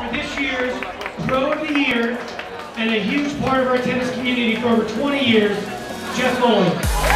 for this year's Pro of the Year and a huge part of our tennis community for over 20 years, Jeff Foley.